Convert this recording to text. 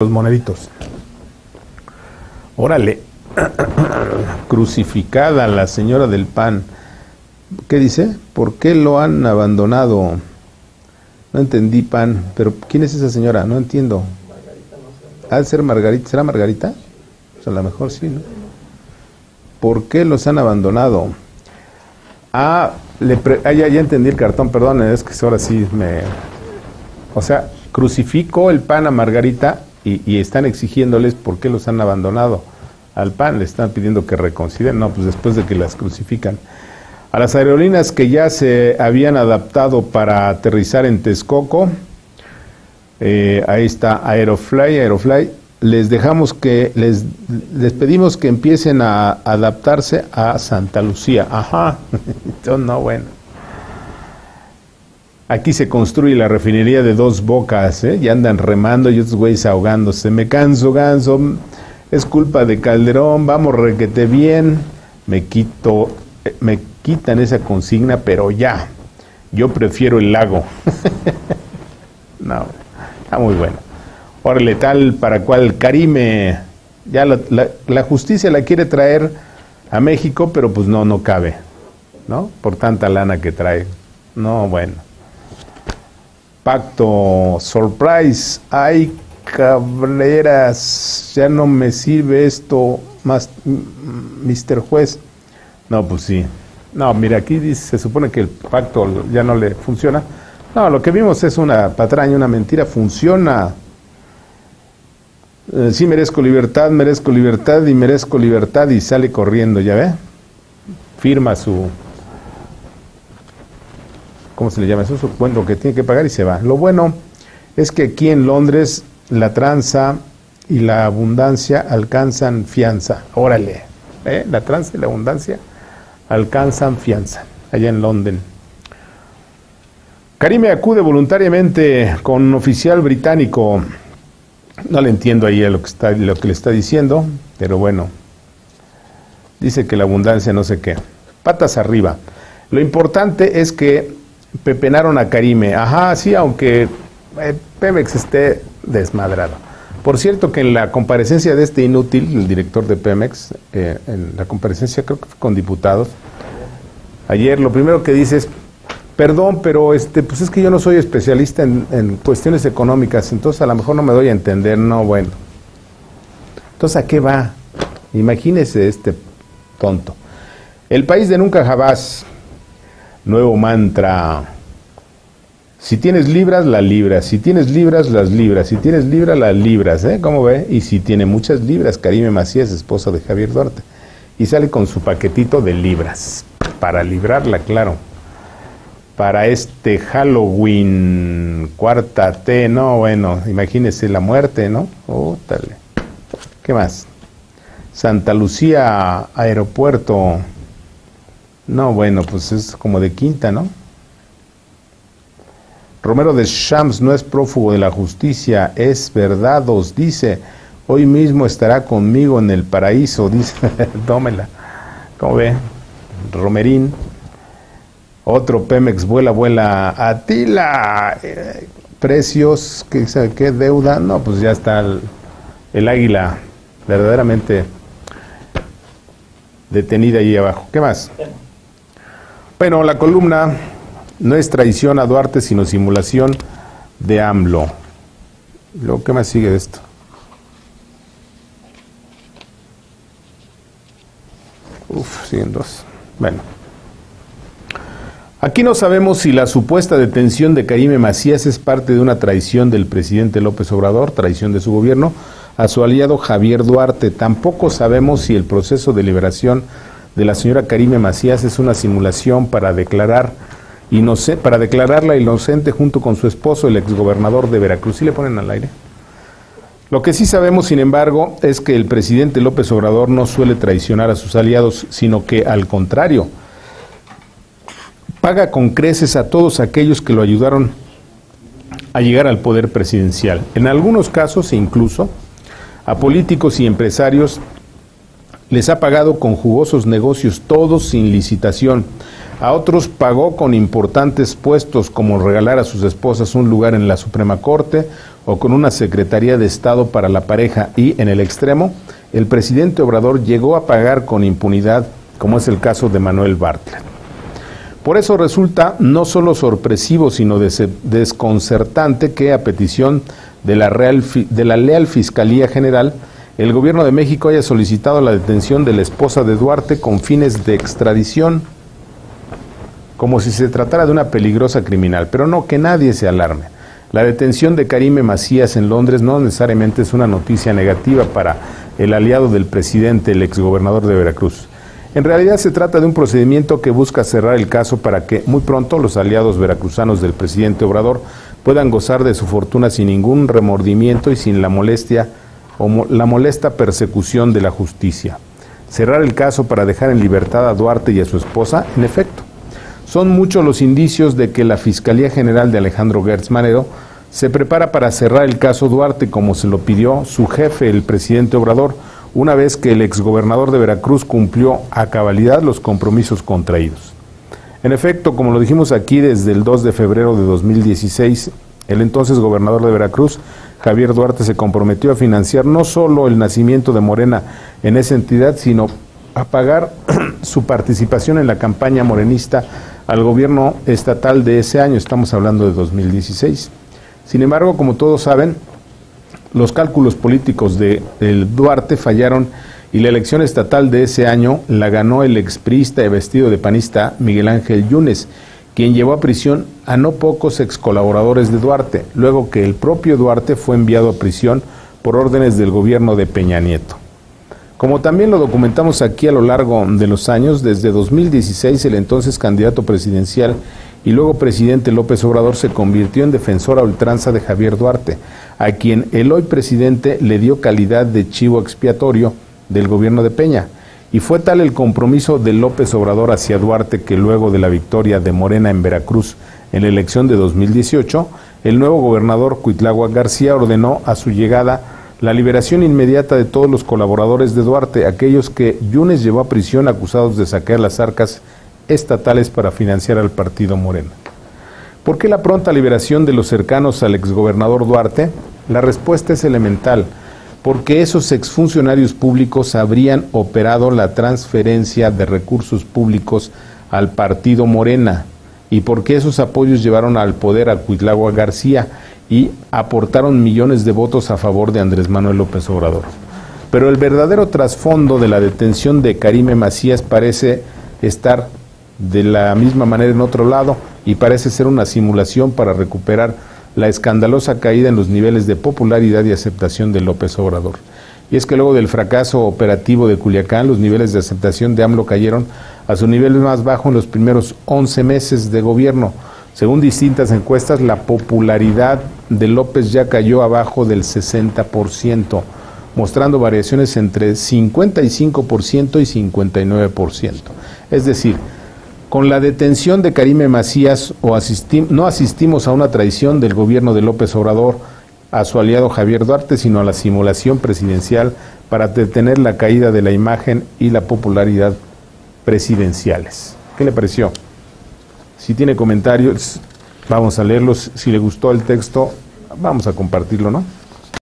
los moneditos. Órale, crucificada la señora del pan. ¿Qué dice? ¿Por qué lo han abandonado? No entendí pan, pero ¿quién es esa señora? No entiendo. ¿Ha de ser Margarita? ¿Será Margarita? Pues a lo mejor sí, ¿no? ¿Por qué los han abandonado? Ah, le ah, ya, ya entendí el cartón, perdón, es que ahora sí me... O sea, crucificó el pan a Margarita y, están exigiéndoles por qué los han abandonado al pan, le están pidiendo que reconsideren, no, pues después de que las crucifican. A las aerolíneas que ya se habían adaptado para aterrizar en Texcoco, eh, ahí está Aerofly, Aerofly, les dejamos que, les, les pedimos que empiecen a adaptarse a Santa Lucía. Ajá, entonces no, bueno. Aquí se construye la refinería de dos bocas, ¿eh? y andan remando y otros güeyes ahogándose. Me canso, ganso, es culpa de Calderón, vamos requete bien. Me quito, eh, me quitan esa consigna, pero ya. Yo prefiero el lago. no, está muy bueno. Órale, tal para cual Karime, ya la, la, la justicia la quiere traer a México, pero pues no, no cabe, ¿no? Por tanta lana que trae. No, bueno. Pacto, surprise, ay cabreras, ya no me sirve esto más, Mr. Juez. No, pues sí. No, mira, aquí dice, se supone que el pacto ya no le funciona. No, lo que vimos es una patraña, una mentira, funciona. Eh, sí merezco libertad, merezco libertad y merezco libertad y sale corriendo, ¿ya ve? Firma su, ¿cómo se le llama eso? Su cuento que tiene que pagar y se va. Lo bueno es que aquí en Londres la tranza y la abundancia alcanzan fianza. Órale, ¿eh? la tranza y la abundancia alcanzan fianza, allá en Londres. Karime acude voluntariamente con un oficial británico. No le entiendo ahí lo que, está, lo que le está diciendo, pero bueno. Dice que la abundancia no sé qué. Patas arriba. Lo importante es que pepenaron a Karime. Ajá, sí, aunque eh, Pemex esté desmadrado. Por cierto que en la comparecencia de este inútil, el director de Pemex, eh, en la comparecencia creo que fue con diputados, ayer lo primero que dice es, perdón, pero este, pues es que yo no soy especialista en, en cuestiones económicas, entonces a lo mejor no me doy a entender, no, bueno. Entonces, ¿a qué va? Imagínese este tonto. El país de nunca jamás, nuevo mantra si tienes libras, las libras. Si tienes libras, las libras. Si tienes libras, las libras. ¿eh? ¿Cómo ve? Y si tiene muchas libras, Karime Macías, esposa de Javier Duarte. Y sale con su paquetito de libras. Para librarla, claro. Para este Halloween, cuarta T, no, bueno, imagínese la muerte, ¿no? Oh, dale. ¿Qué más? Santa Lucía, aeropuerto. No, bueno, pues es como de quinta, ¿no? Romero de Shams no es prófugo de la justicia, es verdad, os dice, hoy mismo estará conmigo en el paraíso, dice, tómela. ¿Cómo ve? Romerín. Otro Pemex vuela, vuela. Atila. Eh, precios, ¿qué, ¿qué deuda? No, pues ya está el, el águila verdaderamente detenida ahí abajo. ¿Qué más? Bueno, la columna no es traición a Duarte, sino simulación de AMLO. Luego, ¿qué más sigue de esto? Uf, siguen dos. Bueno. Aquí no sabemos si la supuesta detención de Karime Macías es parte de una traición del presidente López Obrador, traición de su gobierno, a su aliado Javier Duarte. Tampoco sabemos si el proceso de liberación de la señora Karime Macías es una simulación para declarar para declararla inocente junto con su esposo, el exgobernador de Veracruz. ¿Sí le ponen al aire? Lo que sí sabemos, sin embargo, es que el presidente López Obrador no suele traicionar a sus aliados, sino que al contrario, paga con creces a todos aquellos que lo ayudaron a llegar al poder presidencial. En algunos casos, incluso, a políticos y empresarios les ha pagado con jugosos negocios, todos sin licitación. A otros pagó con importantes puestos como regalar a sus esposas un lugar en la Suprema Corte o con una Secretaría de Estado para la pareja y, en el extremo, el presidente Obrador llegó a pagar con impunidad, como es el caso de Manuel Bartlett. Por eso resulta no solo sorpresivo, sino desconcertante que a petición de la, Real, de la Leal Fiscalía General, el gobierno de México haya solicitado la detención de la esposa de Duarte con fines de extradición, como si se tratara de una peligrosa criminal. Pero no, que nadie se alarme. La detención de Karime Macías en Londres no necesariamente es una noticia negativa para el aliado del presidente, el exgobernador de Veracruz. En realidad se trata de un procedimiento que busca cerrar el caso para que muy pronto los aliados veracruzanos del presidente Obrador puedan gozar de su fortuna sin ningún remordimiento y sin la molestia o la molesta persecución de la justicia. Cerrar el caso para dejar en libertad a Duarte y a su esposa, en efecto. Son muchos los indicios de que la Fiscalía General de Alejandro Gertz Manero se prepara para cerrar el caso Duarte como se lo pidió su jefe, el presidente Obrador, una vez que el exgobernador de Veracruz cumplió a cabalidad los compromisos contraídos. En efecto, como lo dijimos aquí desde el 2 de febrero de 2016, el entonces gobernador de Veracruz, Javier Duarte, se comprometió a financiar no solo el nacimiento de Morena en esa entidad, sino a pagar su participación en la campaña morenista al gobierno estatal de ese año, estamos hablando de 2016. Sin embargo, como todos saben, los cálculos políticos de Duarte fallaron y la elección estatal de ese año la ganó el exprista y vestido de panista Miguel Ángel Yunes, quien llevó a prisión a no pocos ex colaboradores de Duarte, luego que el propio Duarte fue enviado a prisión por órdenes del gobierno de Peña Nieto. Como también lo documentamos aquí a lo largo de los años, desde 2016 el entonces candidato presidencial y luego presidente López Obrador se convirtió en defensor a ultranza de Javier Duarte, a quien el hoy presidente le dio calidad de chivo expiatorio del gobierno de Peña. Y fue tal el compromiso de López Obrador hacia Duarte que luego de la victoria de Morena en Veracruz en la elección de 2018, el nuevo gobernador Cuitlagua García ordenó a su llegada la liberación inmediata de todos los colaboradores de Duarte, aquellos que Yunes llevó a prisión acusados de saquear las arcas estatales para financiar al partido Morena. ¿Por qué la pronta liberación de los cercanos al exgobernador Duarte? La respuesta es elemental, porque esos exfuncionarios públicos habrían operado la transferencia de recursos públicos al partido Morena y porque esos apoyos llevaron al poder a Cuitlagua García y aportaron millones de votos a favor de Andrés Manuel López Obrador. Pero el verdadero trasfondo de la detención de Karime Macías parece estar de la misma manera en otro lado y parece ser una simulación para recuperar la escandalosa caída en los niveles de popularidad y aceptación de López Obrador. Y es que luego del fracaso operativo de Culiacán, los niveles de aceptación de AMLO cayeron a su nivel más bajo en los primeros 11 meses de gobierno. Según distintas encuestas, la popularidad de López ya cayó abajo del 60%, mostrando variaciones entre 55% y 59%. Es decir, con la detención de Karime Macías o no asistimos a una traición del gobierno de López Obrador a su aliado Javier Duarte, sino a la simulación presidencial para detener la caída de la imagen y la popularidad presidenciales. ¿Qué le pareció? Si tiene comentarios, vamos a leerlos. Si le gustó el texto, vamos a compartirlo, ¿no?